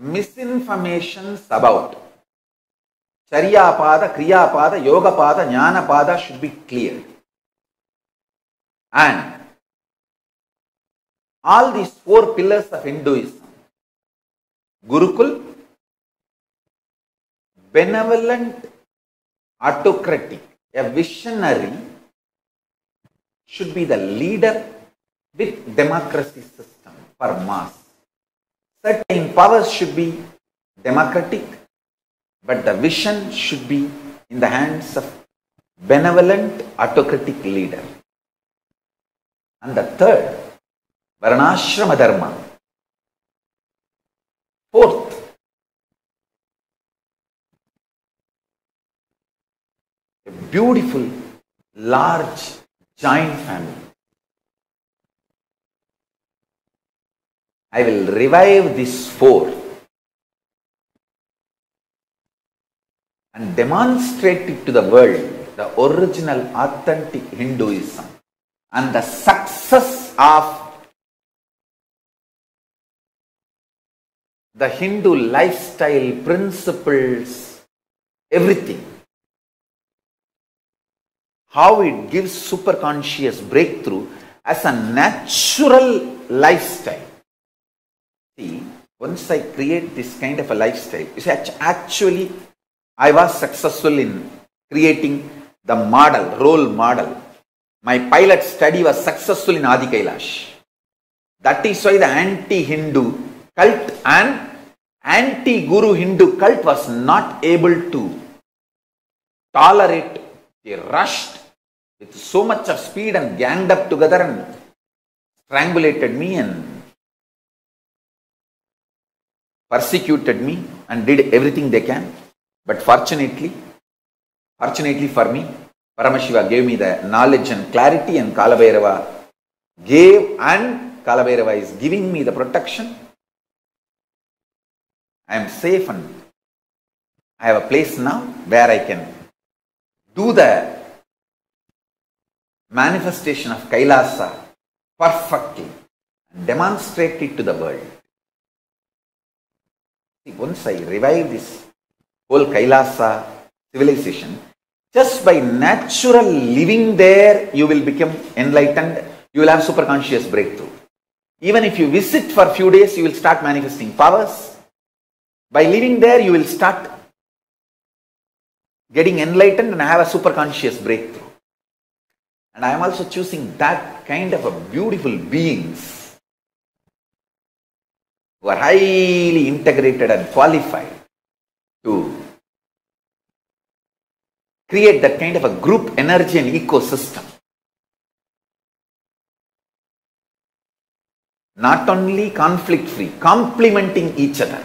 misinformations about Charyapada, Kriyapada, Yogapada, Jnanapada should be cleared. And all these four pillars of Hinduism, Gurukul, benevolent, autocratic, a visionary should be the leader with democracy system for mass. Certain powers should be democratic, but the vision should be in the hands of benevolent, autocratic leader. And the third, Varnashrama Dharma. Fourth, a beautiful, large, giant family. I will revive this four and demonstrate it to the world, the original, authentic Hinduism and the success of the Hindu lifestyle principles, everything. How it gives superconscious breakthrough as a natural lifestyle. Once I create this kind of a lifestyle, you see, actually, I was successful in creating the model, role model. My pilot study was successful in Adi Kailash. That is why the anti-Hindu cult and anti-Guru Hindu cult was not able to tolerate. They rushed with so much of speed and ganged up together and strangulated me and persecuted me and did everything they can. But fortunately, fortunately for me, Paramashiva gave me the knowledge and clarity and Kalabhairava gave and Kalabhairava is giving me the protection. I am safe and I have a place now where I can do the manifestation of Kailasa perfectly and demonstrate it to the world. Once I revive this whole Kailasa civilization, just by natural living there, you will become enlightened, you will have superconscious breakthrough. Even if you visit for a few days, you will start manifesting powers. By living there, you will start getting enlightened and have a superconscious breakthrough. And I am also choosing that kind of a beautiful beings who are highly integrated and qualified to create that kind of a group energy and ecosystem. Not only conflict free, complementing each other.